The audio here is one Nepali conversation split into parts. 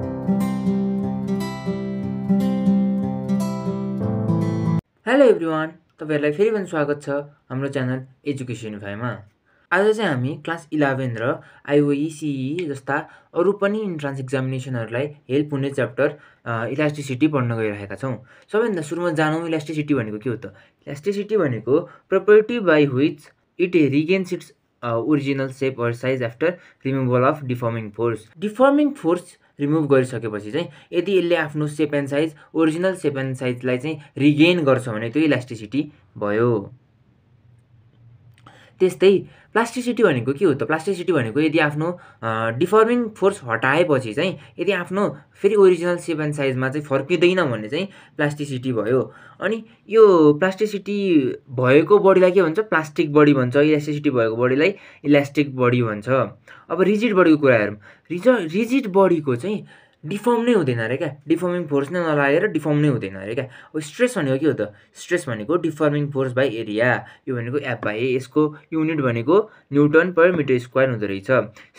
हेलो एभ्रिवान तपाईँहरूलाई फेरि पनि स्वागत छ हाम्रो च्यानल एजुकेसन युनिफाईमा आज चाहिँ हामी क्लास इलेभेन र आइओई सिई जस्ता अरू पनि इन्ट्रान्स एक्जामिनेसनहरूलाई हेल्प हुने च्याप्टर इलास्टिसिटी पढ्न गइरहेका छौँ। सबैभन्दा सुरुमा जानौँ इलास्टिसिटी भनेको के हो त? इलास्टिसिटी भनेको property by which it regains its original shape or size after removal of deforming force deforming force remove गरिसकेपछि चाहिँ यदि यसले आफ्नो shape and size original shape and साइजलाई चाहिँ रिगेन गर्छ भने त्यो इलास्टिसिटी भयो। त्यस्तै प्लास्टिसिटी भनेको के हो त? प्लास्टिसिटी भनेको यदि आफ्नो डिफर्मिङ फोर्स हटाएपछि चाहिँ यदि आफ्नो फेरि ओरिजिनल सेप एन्ड साइजमा चाहिँ फर्किँदैन भने चाहिँ प्लास्टिसिटी भयो। अनि यो प्लास्टिसिटी भएको बडीलाई के भन्छ? प्लास्टिक बडी भन्छ। इलास्टिसिटी भएको बडीलाई इलास्टिक बडी भन्छ। अब रिजिड बडीको कुरा हेरौँ। रिज रिजिड बडीको चाहिँ डिफर्म नै हुँदैन अरे क्या? डिफर्मिङ फोर्स नै नलागेर डिफर्म नै हुँदैन अरे क्या? अब स्ट्रेस भनेको के हो त? स्ट्रेस भनेको डिफर्मिङ फोर्स बाई एरिया। यो भनेको एफ बाई यसको युनिट भनेको न्युटन पर मिटर स्क्वायर हुँदो रहेछ।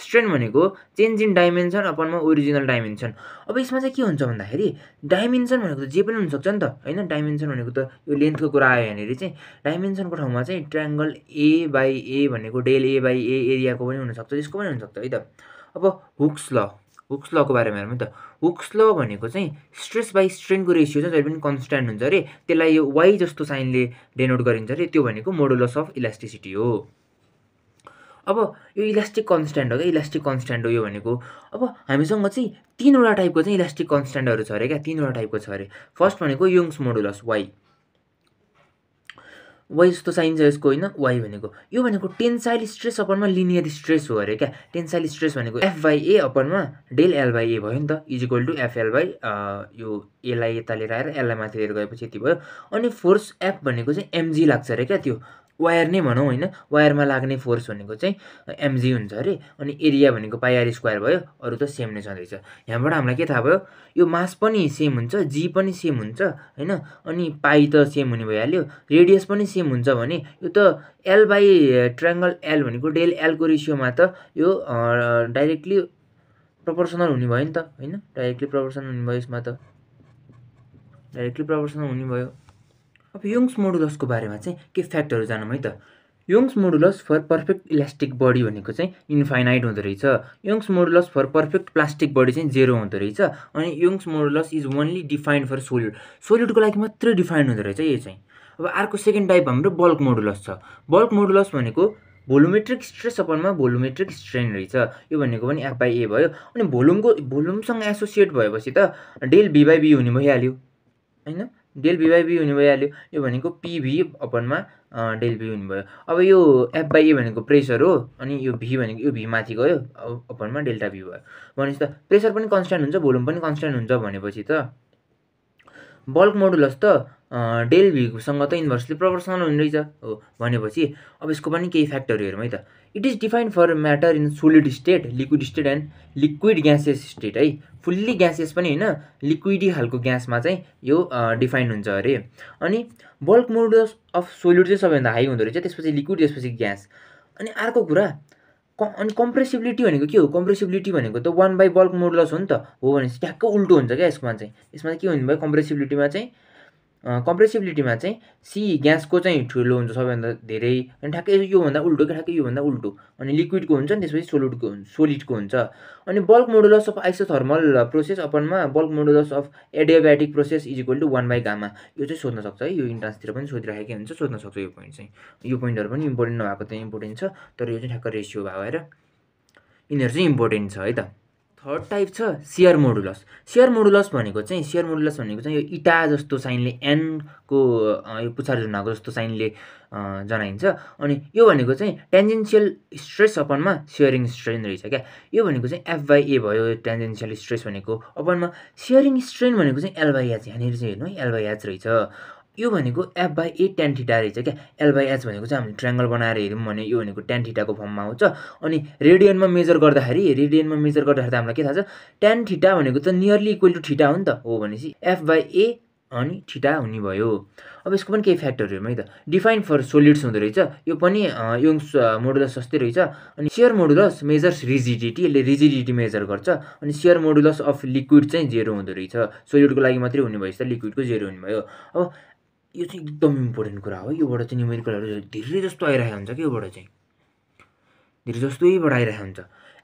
स्ट्रेन भनेको चेन्ज इन डाइमेन्सन अपनमा ओरिजिनल डाइमेन्सन। अब यसमा चाहिँ के हुन्छ भन्दाखेरि डाइमेन्सन भनेको त जे पनि हुनसक्छ नि त होइन? डाइमेन्सन भनेको त यो लेन्थको कुरा आयो यहाँनिर चाहिँ। डाइमेन्सनको ठाउँमा चाहिँ ट्रायङ्गल ए बाई ए भनेको डेल ए बाई ए एरियाको पनि हुनसक्छ त्यसको पनि हुनसक्छ है त। अब हुक्स ल। हुक्स लको बारेमा हेरौँ त। हुक्स ल भनेको चाहिँ स्ट्रेस बाई स्ट्रेनको रेसियो चाहिँ जहिले पनि कन्सट्यान्ट हुन्छ अरे त्यसलाई यो वाइ जस्तो साइनले डेनोट गरिन्छ अरे त्यो भनेको मोडुलस अफ इलास्टिसिटी हो। अब यो इलास्टिक कन्सट्यान्ट हो क्या? इलास्टिक कन्सट्यान्ट हो यो भनेको। अब हामीसँग चाहिँ तिनवटा टाइपको चाहिँ इलास्टिक कन्सट्यान्टहरू छ अरे क्या? तिनवटा टाइपको छ अरे। फर्स्ट भनेको युङ्स मोडुलस वाइ वाइ जस्तो साइन छ यसको होइन वाइ भनेको? यो भनेको टेन्साइल स्ट्रेस अपनमा लिनियर स्ट्रेस हो अरे क्या। टेन्साइल स्ट्रेस भनेको एफ बाई ए अपनमा डेल एल बाई ए भयो नि त is equal to FL by यो एलाई यता लिएर आएर एललाई माथि लिएर गएपछि यति भयो। अनि फोर्स एफ भनेको चाहिँ एमजी लाग्छ अरे क्या त्यो। वायर नै भनौँ होइन वायरमा लाग्ने फोर्स भनेको चाहिँ एमजी हुन्छ अरे अनि एरिया भनेको पाइआर स्क्वायर भयो अरू त सेम नै छँदैछ। यहाँबाट हामीलाई के थाहा भयो? यो मास पनि सेम हुन्छ जी पनि सेम हुन्छ होइन? अनि पाइ त सेम हुने भइहाल्यो रेडियस पनि सेम हुन्छ भने यो त एल बाई ट्रायङ्गल एल भनेको डेल एलको रेसियोमा त यो डाइरेक्टली प्रपोर्सनल हुने भयो नि त होइन? डाइरेक्टली प्रपोर्सनल हुने भयो यसमा त। डाइरेक्टली प्रपोर्सनल हुने भयो। अब यङ्स मोडुलसको बारेमा चाहिँ के फ्याक्टहरू जानौँ है त? Young's modulus for perfect elastic body भनेको चाहिँ इन्फाइनाइट हुँदो रहेछ। Young's modulus for perfect plastic body चाहिँ जेरो हुँदो रहेछ अनि Young's modulus is only defined for solid सोलिडको लागि मात्रै डिफाइन्ड हुँदो रहेछ यो चाहिँ। अब अर्को सेकेन्ड टाइप हाम्रो बल्क मोडुलस छ। बल्क मोडुलस भनेको भोलुमेट्रिक स्ट्रेस अपनमा भोलुमेट्रिक स्ट्रेन रहेछ। यो भनेको पनि एफ बाई ए भयो अनि भोलुमको भोलुमसँग एसोसिएट भएपछि त डेल बी बाई बी हुने भइहाल्यो। होइन? डेल भी बाई बी हुने भइहाल्यो। यो भनेको पिभी अपनमा डेल भी हुने भयो। अब यो एफ बाई ए भनेको प्रेसर हो अनि यो भी भनेको यो भी माथि गयो अपनमा डेल्टा भी भयो। भनेपछि त प्रेसर पनि कन्सट्यान्ट हुन्छ भोल्युम पनि कन्सट्यान्ट हुन्छ भनेपछि त। बल्क मोडुलस त डेल भीसँग त इन्भर्सली प्रोपोर्सनल हुने रहेछ हो। भनेपछि अब यसको पनि केही फ्याक्टरहरू हेरौँ है त। It is defined for matter in solid state liquid state and liquid gases state है। फुल्ली ग्यासेस पनि होइन लिक्विडी खालको ग्यासमा चाहिँ यो डिफाइन्ड हुन्छ अरे। अनि बल्क मोडुलस अफ सोलिड चाहिँ सबैभन्दा हाई हुँदो रहेछ त्यसपछि लिक्विड त्यसपछि ग्यास अनि अर्को कुरा क अनि कम्प्रेसिबिलिटी भनेको के हो? कम्प्रेसिबिलिटी भनेको त वान बाई बल्क मोडुलस हो नि त। हो भनेपछि ट्याक्क उल्टो हुन्छ क्या यसमा चाहिँ। यसमा के हुने भयो कम्प्रेसिबिलिटीमा चाहिँ कम्प्रेसिबिलिटीमा चाहिँ सी ग्यासको चाहिँ ठुलो हुन्छ सबैभन्दा धेरै। अनि ठ्याक्कै योभन्दा उल्टो क्या ठ्याक्कै योभन्दा उल्टो। अनि लिक्विडको हुन्छ नि त्यसपछि सोलिडको हुन्छ सोलिडको हुन्छ। अनि bulk modulus of isothermal process अपनमा bulk modulus of adiabatic process is equal to one by gamma यो चाहिँ सोध्न सक्छ है यो इन्ट्रान्सतिर पनि सोधिराखेकै हुन्छ सोध्न सक्छ यो पोइन्ट चाहिँ। यो पोइन्टहरू पनि इम्पोर्टेन्ट नभएको त इम्पोर्टेन्ट छ तर यो चाहिँ ठ्याक्क रेसियो भएर यिनीहरू चाहिँ इम्पोर्टेन्ट छ है त। थर्ड टाइप छ सेयर मोडुलस सेयर मोडुलस भनेको चाहिँ सेयर मोडुलस भनेको चाहिँ यो इटा जस्तो साइनले एनको यो पुछार जुनाको जस्तो साइनले जनाइन्छ। अनि यो भनेको चाहिँ टेन्जेन्सियल स्ट्रेस अपनमा सेयरिङ स्ट्रेन रहेछ क्या। यो भनेको चाहिँ एफ बाई ए भयो टेन्जेन्सियल स्ट्रेस भनेको। अपनमा सेयरिङ स्ट्रेन भनेको चाहिँ एल बाई एच यहाँनिर चाहिँ हेर्नु है एच रहेछ। यो भनेको F by A tan theta रहेछ क्या? एल बाई एच भनेको चाहिँ हामीले ट्रायङ्गल बनाएर हेऱ्यौँ भने यो भनेको टेन थिटाको फर्ममा आउँछ। अनि रेडियनमा मेजर गर्दाखेरि रेडियनमा मेजर गर्दाखेरि त हामीलाई के थाहा छ? टेन थिटा भनेको त नियरली इक्वल टु थिटा हो नि त। हो भनेपछि एफ बाई ए अनि ठिटा हुने भयो अब यसको पनि केही फ्याक्टरहरू हेरौँ है त। डिफाइन फर सोलिड्स हुँदो रहेछ। यो पनि यङ्स मोडुलस जस्तै रहेछ। अनि सेयर मोडुलस मेजर्स रिजिडिटी यसले रिजिडिटी मेजर गर्छ। अनि सेयर मोडुलस अफ लिक्विड चाहिँ जेरो हुँदो रहेछ। सोलिडको लागि मात्रै हुने भएछ लिक्विडको जेरो हुने भयो अब यो चाहिँ एकदम इम्पोर्टेन्ट कुरा हो। योबाट चाहिँ न्युमेरिकलहरू धेरै जस्तो आइरहेको हुन्छ कि योबाट चाहिँ। धेरै जस्तैबाट आइरहेको हुन्छ।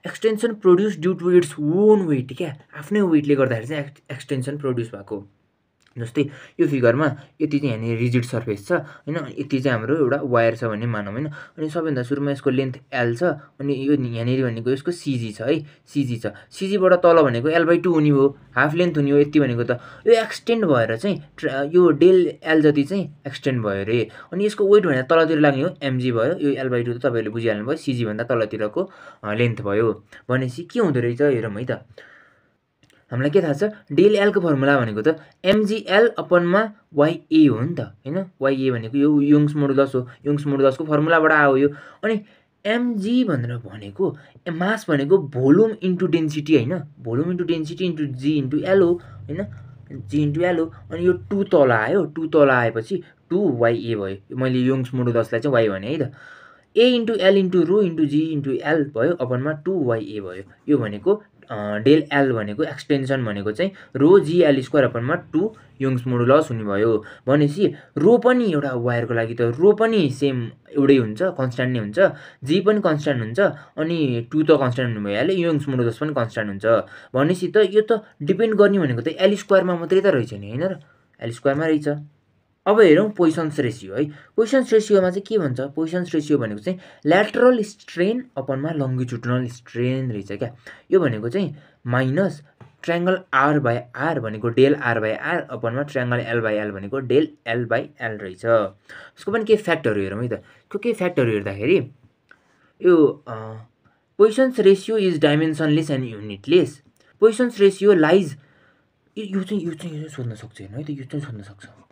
Extension produce due to its own weight क्या? आफ्नै वेटले गर्दाखेरि चाहिँ एक्सटेन्सन प्रड्युस भएको जस्तै यो फिगरमा यति चाहिँ यहाँनिर रिजिड सर्फेस छ होइन? यति चाहिँ हाम्रो एउटा वायर छ भन्ने मानौँ होइन? अनि सबैभन्दा सुरुमा यसको लेन्थ एल छ अनि यो यहाँनिर भनेको यसको सिजी छ है? सिजी छ। सिजीबाट तल भनेको एल बाई टू हुने हो हाफ लेन्थ हुने हो यति भनेको त। यो एक्सटेन्ड भएर चाहिँ यो डेल एल जति चाहिँ एक्सटेन्ड भयो अरे। अनि यसको वेट भनेर तलतिर लाग्ने हो एमजी भयो। यो एल बाई टू त तपाईँहरूले बुझिहाल्नु भयो सिजीभन्दा तलतिरको लेन्थ भयो। भनेपछि के हुँदो रहेछ हेरौँ है त। हामीलाई के थाहा छ? डेल एलको फर्मुला भनेको त एमजिएल अपनमा वाइए हो नि त होइन? वाइए भनेको यो युङ्स मोडुलस हो। युङ्स मोडुलसको फर्मुलाबाट आयो यो। अनि एमजी भनेर भनेको मास भनेको भोल्युम इन्टु डेन्सिटी होइन? Volume into density into g into L हो होइन? जी इन्टु एल हो। अनि यो टु तल आयो। टु तल आएपछि टु वाइए भयो। मैले युङ्स मोडुलसलाई चाहिँ वाइ भने है त। A into L into rho into g into L भयो। अपनमा टु वाइए भयो। यो भनेको डेल एल भनेको एक्सटेन्सन भनेको चाहिँ रो जिएल स्क्वायर अपनमा टु युङ्स मोडुलस हुने भयो भनेपछि रो पनि एउटा वायरको लागि त रो पनि सेम एउटै हुन्छ कन्सट्यान्ट नै हुन्छ। जी पनि कन्सट्यान्ट हुन्छ अनि टु त कन्सट्यान्ट हुनु भइहाल्यो युङ्स मोडुलस पनि कन्सट्यान्ट हुन्छ। भनेपछि त यो त डिपेन्ड गर्ने भनेको त एल स्क्वायरमा मात्रै त रहेछ नि होइन र? एल स्क्वायरमा रहेछ। अब हेरौँ पोइसन्स रेसियो है। पोइसन्स रेसियोमा चाहिँ के भन्छ? पोइसन्स रेसियो भनेको चाहिँ ल्याटरल स्ट्रेन अपनमा लङ्गिचुटनल स्ट्रेन रहेछ क्या। यो भनेको चाहिँ minus triangle R by R भनेको डेल आर बाई आर अपनमा ट्राङ्गल एल बाई एल भनेको डेल एल बाई एल रहेछ। यसको पनि केही फ्याक्टरहरू हेरौँ है त। त्यो केही फ्याक्टरहरू हेर्दाखेरि यो Poisson's ratio is dimensionless and unitless Poisson's ratio lies यो चाहिँ यो चाहिँ सोध्न सक्छ हेर्नु है त। यो चाहिँ सोध्न सक्छ।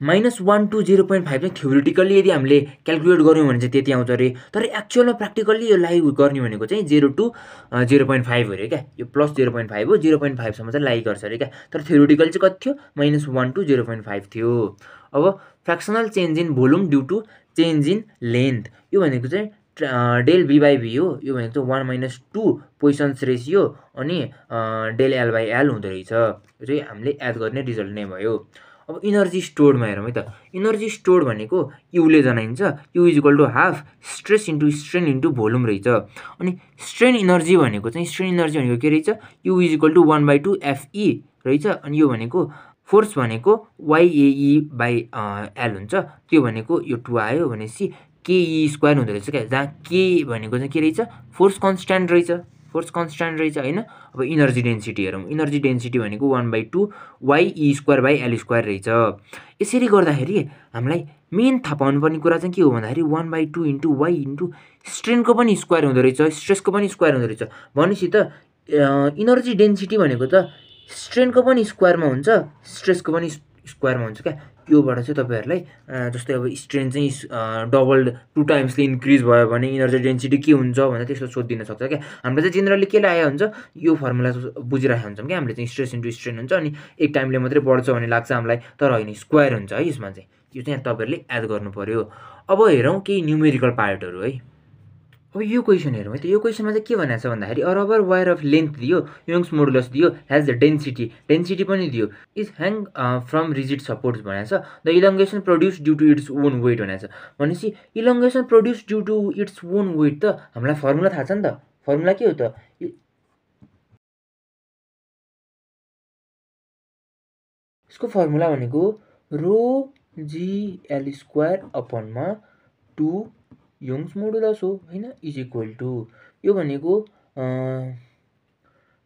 Minus one two zero point five चाहिँ थ्योरिटिकल्ली यदि हामीले क्यालकुलेट गऱ्यौँ भने चाहिँ त्यति आउँछ अरे। तर एक्चुअलमा प्र्याक्टिकल्ली यो लाइभ गर्ने भनेको चाहिँ zero two zero point five अरे क्या। यो प्लस जिरो पोइन्ट फाइभ हो जिरो पोइन्ट फाइभसम्म चाहिँ लाइक गर्छ अरे क्या। तर थ्योरिटिकल चाहिँ कति थियो? Minus one two zero point five थियो। अब fractional change in volume due to change in length यो भनेको चाहिँ डेल बी बाई भी हो। यो भनेको चाहिँ one minus two Poisson's ratio अनि डेल एल बाई एल हुँदो रहेछ। यो चाहिँ हामीले एड गर्ने रिजल्ट नै भयो। अब इनर्जी स्टोर्डमा हेरौँ है त। इनर्जी स्टोर्ड भनेको युले जनाइन्छ। U is equal to half stress into strain into volume रहेछ। अनि स्ट्रेन इनर्जी भनेको चाहिँ स्ट्रेन इनर्जी भनेको के रहेछ? U is equal to one by two FE रहेछ। अनि यो भनेको फोर्स भनेको वाइएई बाई एल हुन्छ। त्यो भनेको यो टु आयो भनेपछि केई स्क्वायर हुँदो रहेछ क्या। जहाँ के भनेको चाहिँ के रहेछ? फोर्स कन्सट्यान्ट रहेछ। फोर्स कन्सट्यान्ट रहेछ होइन। अब इनर्जी डेन्सिटी हेरौँ। इनर्जी डेन्सिटी भनेको one by two YE square by L square रहेछ। यसरी गर्दाखेरि हामीलाई मेन थाहा पाउनुपर्ने कुरा चाहिँ के हो भन्दाखेरि one by two into Y into स्ट्रेनको पनि स्क्वायर हुँदो रहेछ स्ट्रेसको पनि स्क्वायर हुँदो रहेछ। भनेपछि त इनर्जी डेन्सिटी भनेको त स्ट्रेनको पनि स्क्वायरमा हुन्छ स्ट्रेसको पनि स्क्वायरमा हुन्छ क्या? योबाट चाहिँ तपाईँहरूलाई जस्तै अब स्ट्रेन चाहिँ डबल टु टाइम्सले इन्क्रिज भयो भने इनर्जी डेन्सिटी के हुन्छ भनेर त्यस्तो सोधिदिन सक्छ क्या। हामीले चाहिँ जेनरली के लगाएको हुन्छ यो फर्मुला बुझिरहेको हुन्छौँ क्या। हामीले चाहिँ स्ट्रेस इन्टु स्ट्रेन हुन्छ अनि एक टाइमले मात्रै बढ्छ भन्ने लाग्छ हामीलाई तर होइन स्क्वायर हुन्छ है यसमा चाहिँ। यो चाहिँ तपाईँहरूले एड गर्नु पऱ्यो अब हेरौँ केही न्युमेरिकल पार्टहरू है। अब यो क्वेसन हेरौँ है त। यो क्वेसनमा चाहिँ के भनेको छ भन्दाखेरि a rubber wire of length दियो यङ्स मोडुलस दियो हेज द डेन्सिटी डेन्सिटी पनि दियो। Is hang from rigid supports भनेको छ। The elongation produce due to its own weight भनेको छ। भनेपछि elongation produce due to its own weight त हामीलाई फर्मुला थाहा छ नि त। फर्मुला के हो त? यसको फर्मुला भनेको रो जिएल स्क्वायर अपनमा टु यङ्स मोडुलस हो होइन? इज इक्वल टु यो भनेको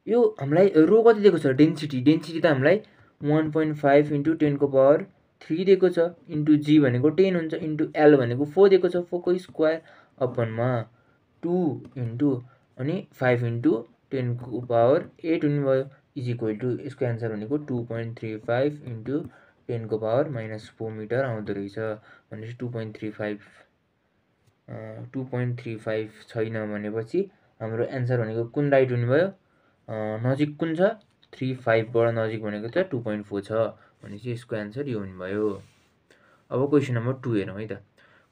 यो हामीलाई रो कति दिएको छ? डेन्सिटी। डेन्सिटी त हामीलाई वान पोइन्ट फाइभ इन्टु टेनको पावर थ्री दिएको छ। इन्टु जी भनेको टेन हुन्छ। इन्टु एल भनेको फोर दिएको छ। फोरको स्क्वायर अपनमा टु इन्टु अनि फाइभ इन्टु टेनको पावर एट हुने भयो। इज इक्वल टु यसको एन्सर भनेको two point three five into टेनको पावर माइनस फोर मिटर आउँदो रहेछ। भनेपछि two point three five two point three five छैन भनेपछि हाम्रो एन्सर भनेको कुन राइट हुने भयो नजिक कुन छ? थ्री फाइभबाट नजिक भनेको त टु पोइन्ट फोर छ भनेपछि यसको एन्सर यो हुने अब क्वेसन नम्बर टू हेरौँ है त।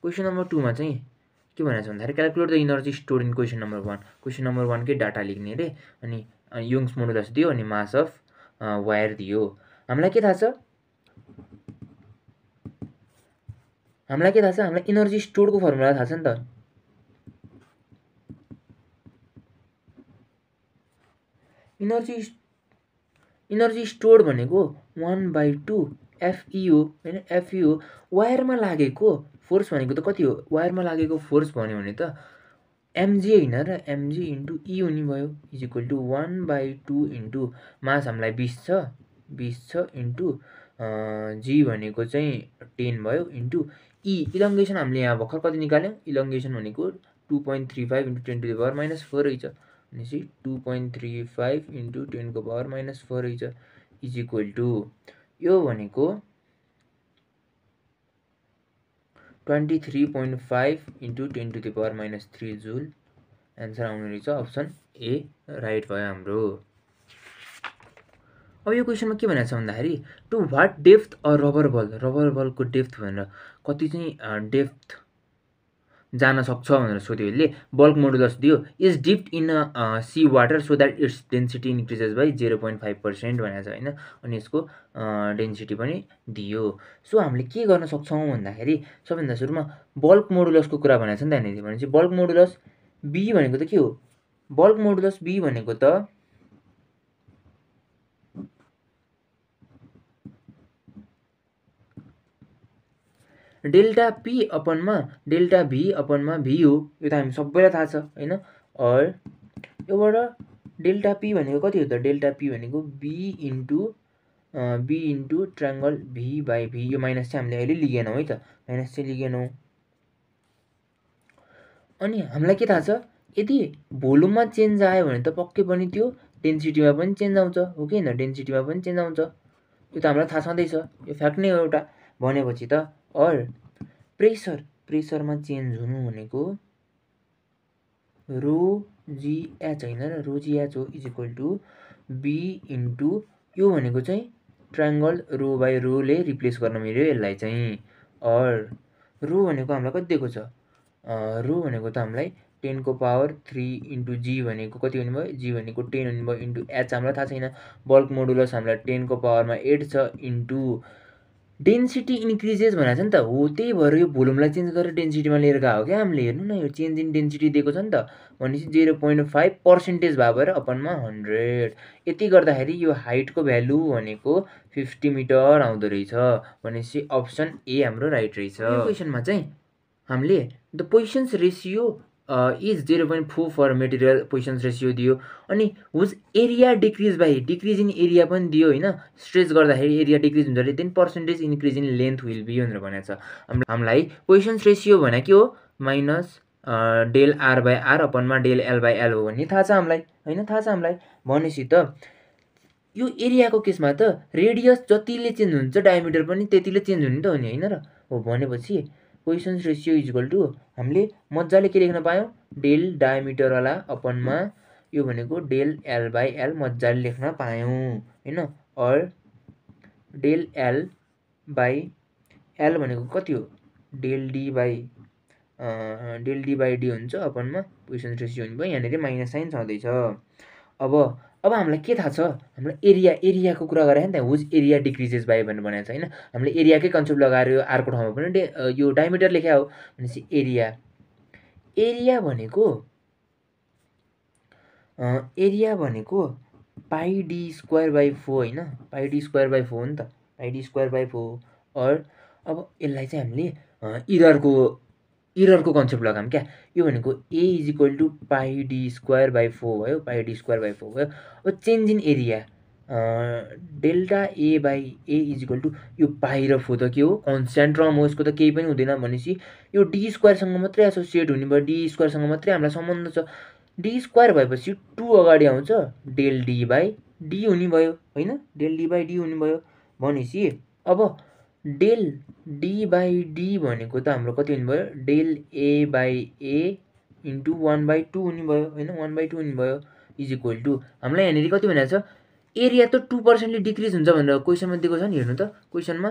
क्वेसन नम्बर टूमा चाहिँ के भनेको छ भन्दाखेरि calculate the energy store in question number one question number वानकै data लेख्ने अरे? अनि युङ्स मोडुलस दियो अनि मास अफ वायर दियो। हामीलाई के थाहा छ? हामीलाई के थाहा छ? हामीलाई इनर्जी स्टोरको फर्मुला थाहा छ नि त। इनर्जी इनर्जी स्टोर भनेको वान बाई टू एफई हो होइन एफई हो वायरमा लागेको फोर्स भनेको त कति हो? वायरमा लागेको फोर्स भन्यो भने त एमजी होइन र एमजी इन्टु ई हुने भयो is equal to one by two into mass हामीलाई बिस छ बिस छ इन्टु जी भनेको चाहिँ टेन भयो इन्टु ई इलङ्गेसन हामीले यहाँ भर्खर कति निकाल्यौँ? इलङ्गेसन भनेको two point three five into ten to the power minus four रहेछ। भनेपछि two point three five into टेनको पावर माइनस फोर रहेछ। इज इक्वल टु यो भनेको twenty three point five into ten to the power minus three joule answer आउने रहेछ। अप्सन ए राइट भयो हाम्रो। अब यो क्वेसनमा के भनेको छ भन्दाखेरि to what depth uh rubber ball rubber बलको डेप्थ भनेर कति चाहिँ डेप्थ जान सक्छ भनेर सोध्यो यसले। बल्क मोडुलस दियो। Is dipped in sea water so that its density increases by zero point five percent भनेको छ होइन? अनि यसको डेन्सिटी पनि दियो। सो हामीले के गर्न सक्छौँ भन्दाखेरि सबैभन्दा सुरुमा बल्क मोडुलसको कुरा भनेको छ नि त भनेपछि बल्क मोडुलस बी भनेको त के हो? बल्क मोडुलस बी भनेको त डेल्टा पी अपनमा डेल्टा भी अपनमा भी हो यो त हामी सबैलाई थाहा छ होइन? अर योबाट डेल्टा पी भनेको कति हो त? डेल्टा पी भनेको B into B into triangle V by V यो माइनस चाहिँ हामीले अहिले लिगेनौँ है त? माइनस चाहिँ लिगेनौँ। अनि हामीलाई के थाहा छ? यदि भोल्युममा चेन्ज आयो भने त पक्कै पनि त्यो डेन्सिटीमा पनि चेन्ज आउँछ हो कि होइन? डेन्सिटीमा पनि चेन्ज आउँछ। यो त हामीलाई थाहा छँदैछ। यो फ्याक्ट नै हो एउटा भनेपछि त। अर प्रेसर प्रेसरमा चेन्ज हुनु भनेको रो जिएच होइन र रो जिएच हो is equal to B into यो भनेको चाहिँ ट्राङ्गल रो बाई रोले रिप्लेस गर्न मिल्यो यसलाई चाहिँ। अर रो भनेको हामीलाई कति दिएको छ रो भनेको त हामीलाई टेनको पावर थ्री इन्टु जी भनेको कति हुने भयो? जी भनेको टेन हुने भयो इन्टु एच हामीलाई थाहा छैन। बल्क मोडुलस हामीलाई टेनको पावरमा एट छ इन्टु डेन्सिटी इन्क्रिजेस भनेको छ नि त। हो त्यही भएर यो भोल्युमलाई चेन्ज गरेर डेन्सिटीमा लिएर गएको क्या हामीले। हेर्नु न यो चेन्ज इन डेन्सिटी दिएको छ नि त। भनेपछि जेरो पोइन्ट फाइभ पर्सेन्टेज भएको भएर अपनमा हन्ड्रेड यति गर्दाखेरि यो हाइटको भ्यालु भनेको फिफ्टी मिटर आउँदो रहेछ। भनेपछि अप्सन ए हाम्रो राइट रहेछ। क्वेसनमा चाहिँ हामीले the Poisson's ratio is zero point four for material Poisson's ratio दियो। अनि whose area decrease by decrease in area पनि दियो होइन। स्ट्रेच गर्दाखेरि एरिया डिक्रिज हुन्छ अरे then percentage increase in length will be भनेर भनेको छ। हामीलाई पोइसन्स रेसियो भने के हो? Minus del R by R अपनमा del L by L हो भन्ने थाहा छ हामीलाई। होइन थाहा छ हामीलाई? भनेपछि त यो एरियाको केसमा त रेडियस जतिले चेन्ज हुन्छ डायमिटर पनि त्यतिले चेन्ज हुने त हो नि होइन र? हो भनेपछि पोइसन्स रेसियो इजक्वल टु हामीले मजाले के लेख्न पायौँ? डेल डायमिटरवाला अपनमा यो भनेको डेल एल बाई एल मजाले लेख्न पायौँ होइन? Or del L by L भनेको कति हो? Del D by del D by D हुन्छ अपनमा पोइसन्स रेसियो भयो यहाँनिर माइनस साइन छँदैछ। अब अब हामीलाई के थाहा छ? हामीलाई एरिया एरियाको कुरा गरेर नि त हुज एरिया डिक्रिजेस बाई भनेर भनेको छ होइन? हामीले एरियाकै कन्सेप्ट लगाएर यो आरको ठाउँमा पनि यो डायमिटर लेख्या हो भनेपछि एरिया एरिया भनेको एरिया भनेको पाइ डी स्क्वायर बाई फोर होइन? पाइ डी स्क्वायर बाई फोर हो नि त। Pi D square by four or अब यसलाई चाहिँ हामीले इररको इररको कन्सेप्ट लगाऊँ क्या? यो भनेको A is equal to pi D square by four भयो pi D square by four भयो। अब change in area delta A by A is equal to यो पाइ र फोर त के हो? कन्सट्यान्ट रम हो यसको त केही पनि हुँदैन भनेपछि यो डी स्क्वायरसँग मात्रै एसोसिएट हुने भयो। डी स्क्वायरसँग मात्रै हामीलाई सम्बन्ध छ। डी स्क्वायर भएपछि टु अगाडि आउँछ। डेल डी बाई डी हुने भयो होइन? डेल डी बाई डी हुने भयो भनेपछि अब डेल डी बाई डी भनेको त हाम्रो कति हुने भयो del A by A into one by two हुने भयो होइन? वान बाई टू हुने भयो इज इक्वल टू हामीलाई यहाँनिर कति भनेको छ? एरिया त टू पर्सेन्टले डिक्रिज हुन्छ भनेर क्वेसनमा दिएको छ नि हेर्नु त। क्वेसनमा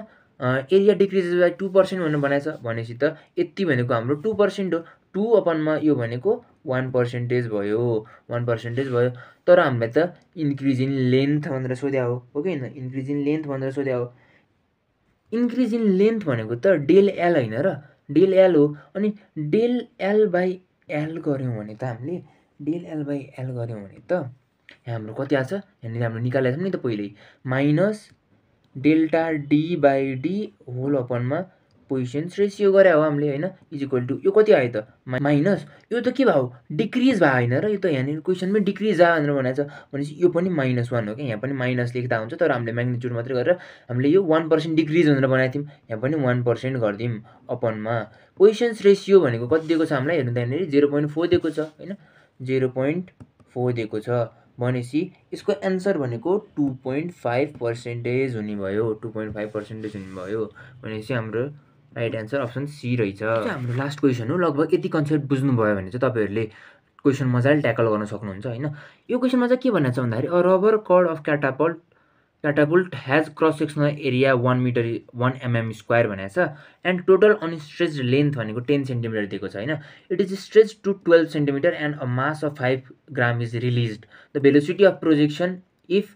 area decrease by two percent भनेर बनाएछ भनेपछि त यति भनेको हाम्रो टू पर्सेन्ट हो। टू अपनमा यो भनेको वान पर्सेन्टेज भयो। वान पर्सेन्टेज भयो। तर हामीलाई त इन्क्रिज इन लेन्थ भनेर सोध्या हो। हो कि होइन? इन्क्रिज इन लेन्थ भनेर सोध्या हो। इन्क्रिज इन लेन्थ भनेको त डेल एल होइन र डेल एल हो अनि डेल एल बाई एल गऱ्यौँ भने त हामीले डेल एल बाई एल गऱ्यौँ भने त यहाँ हाम्रो कति आएको छ? यहाँनिर हाम्रो निकालेको छौँ नि त पहिल्यै। Minus delta D by D whole अपनमा positions ratio गरे हो हामीले होइन? इज इक्वल टु यो कति आयो त? माइनस यो त के भयो? डिक्रिज भयो होइन र यो त यहाँनिर क्वेसनमै डिक्रिज आयो भनेर भनेको छ। भनेपछि यो पनि माइनस वान हो क्या? यहाँ पनि माइनस लेख्दा हुन्छ तर हामीले म्याग्निच्युड मात्रै गरेर हामीले यो वान पर्सेन्ट डिक्रिज भनेर बनाएको थियौँ। यहाँ पनि वान पर्सेन्ट गरिदिउँ अपनमा पोजिसन्स रेसियो भनेको कति दिएको छ हामीलाई? हेर्नु त यहाँनिर जेरो पोइन्ट फोर दिएको छ होइन? जेरो पोइन्ट फोर दिएको छ। भनेपछि यसको एन्सर भनेको टु पोइन्ट फाइभ पर्सेन्टेज हुने भयो। टु पोइन्ट फाइभ पर्सेन्टेज हुने भयो। भनेपछि हाम्रो राइट एन्सर अप्सन सी रहेछ। हाम्रो लास्ट क्वेसन हो। लगभग यति कन्सेप्ट बुझ्नुभयो भने चाहिँ तपाईँहरूले क्वेसन मजाले ट्याकल गर्न सक्नुहुन्छ होइन? यो क्वेसनमा चाहिँ के भनेको छ भन्दाखेरि a rubber cord of catapult catapult has cross sectional area one metre one mm square भनेको छ। एन्ड टोटल अनस्ट्रेच लेन्थ भनेको टेन सेन्टिमिटर दिएको छ होइन? It is stretch to twelve centimetre and a mass of five gram is release the velocity of projection if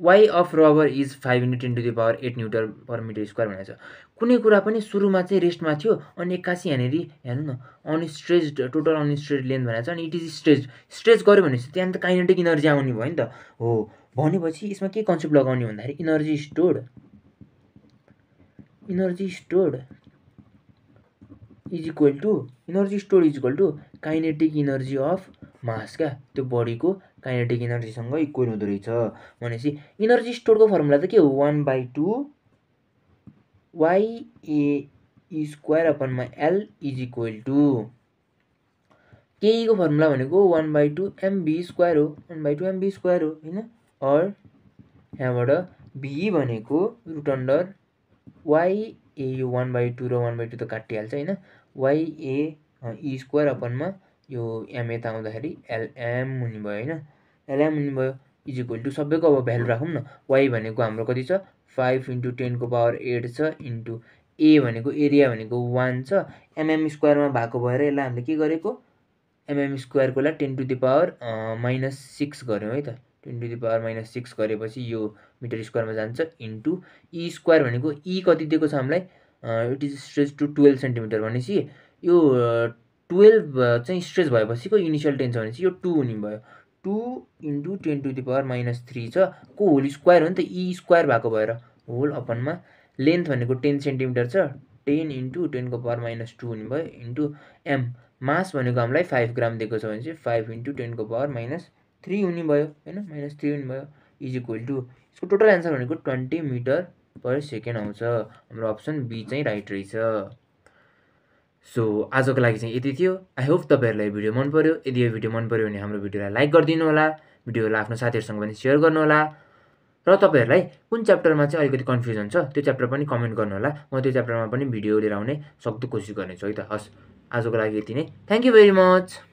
Y of rubber is five into ten to the power eight newton per metre square भनेको छ कुनै कुरा पनि सुरुमा चाहिँ रेस्टमा थियो अनि एक्कासी यहाँनिर हेर्नु न अनस्ट्रेच टोटल अनस्ट्रेच लेन्थ भनेको छ अनि इट इज स्ट्रेच स्ट्रेच गऱ्यो भनेपछि त्यहाँ त काइनेटिक इनर्जी आउने भयो नि त। हो भनेपछि यसमा के कन्सेप्ट लगाउने भन्दाखेरि energy stored energy stored is equal to energy store is equal to kinetic energy of mass क्या त्यो बडीको काइनेटिक इनर्जीसँग इक्वल हुँदो रहेछ भनेपछि इनर्जी स्टोरको फर्मुला त के हो? One by two Y A square अपनमा L is equal to केहीको फर्मुला भनेको one by two m v square हो। One by two m v square हो होइन? अर यहाँबाट भी भनेको रुट अन्डर वाइए यो वान बाई टू र वान बाई टू त काटिहाल्छ होइन? वाइए स्क्वायर अपनमा यो एम यता आउँदाखेरि एलएम हुने भयो होइन? एलएम हुने भयो इज इक्वल टु सबैको अब भ्यालु राखौँ न। वाइ भनेको हाम्रो कति छ? फाइभ इन्टु टेनको पावर एट छ इन्टु ए भनेको एरिया भनेको वान छ। एमएम स्क्वायरमा भएको भएर यसलाई हामीले के गरेको? Mm स्क्वायरकोलाई ten to the power minus six गऱ्यौँ है त। Ten to the power minus six गरेपछि यो मिटर स्क्वायरमा जान्छ इन्टु ई स्क्वायर भनेको ई कति दिएको छ हामीलाई? It is stretch to twelve centimetre भनेपछि यो टुवेल्भ चाहिँ स्ट्रेच भएपछिको इनिसियल टेन छ भनेपछि यो टू हुने भयो। Two into ten to the power minus three छ। को होल स्क्वायर हो नि त? ई स्क्वायर भएको भएर होल अपनमा लेन्थ भनेको टेन सेन्टिमिटर छ। टेन इन्टु टेनको पावर माइनस टू हुने भयो इन्टु एम। मास भनेको हामीलाई फाइभ ग्राम दिएको छ भने चाहिँ फाइभ इन्टु टेनको पावर माइनस थ्री हुने भयो होइन? माइनस थ्री हुने भयो इज इक्वल टु। यसको टोटल एन्सर भनेको ट्वेन्टी मिटर पर सेकेन्ड आउँछ। हाम्रो अप्सन बी चाहिँ राइट रहेछ। सो आजको लागि चाहिँ यति थियो। आई होप तपाईँहरूलाई भिडियो मन पऱ्यो यदि यो भिडियो मन पऱ्यो भने हाम्रो भिडियोलाई लाइक गरिदिनु होला। भिडियोलाई आफ्नो साथीहरूसँग पनि सेयर गर्नुहोला र तपाईँहरूलाई कुन च्याप्टरमा चाहिँ अलिकति कन्फ्युजन छ त्यो च्याप्टर पनि कमेन्ट गर्नुहोला म त्यो च्याप्टरमा पनि भिडियो लिएर आउने सक्दो कोसिस गर्नेछु है त। हस् आजको लागि यति नै। Thank you very much